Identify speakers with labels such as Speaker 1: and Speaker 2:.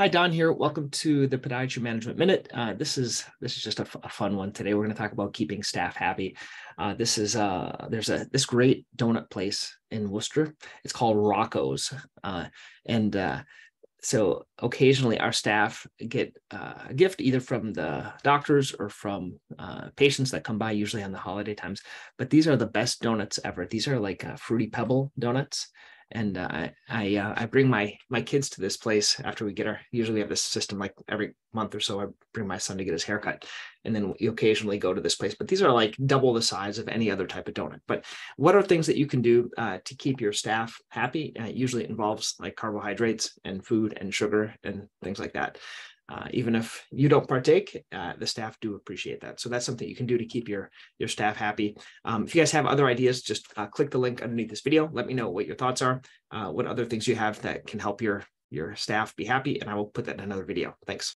Speaker 1: Hi, Don here. Welcome to the Podiatry Management Minute. Uh, this is this is just a, fun one today. We're going to talk about keeping staff happy. Uh, this is uh, there's a this great donut place in Worcester. It's called Rocco's, uh, and uh, so occasionally our staff get uh, a gift either from the doctors or from patients that come by, usually on the holiday times. But these are the best donuts ever. These are like fruity pebble donuts and uh, I uh, I bring my my kids to this place after we get our usually we have this system like every month or so I bring my son to get his haircut. And then we occasionally go to this place but these are like double the size of any other type of donut. But what are things that you can do uh, to keep your staff happy? Uh, usually it involves like carbohydrates and food and sugar and things like that uh, even if you don't partake, uh, the staff do appreciate that. So that's something you can do to keep your your staff happy. Um, if you guys have other ideas, just uh, click the link underneath this video. Let me know what your thoughts are, uh, what other things you have that can help your your staff be happy, and I will put that in another video. Thanks.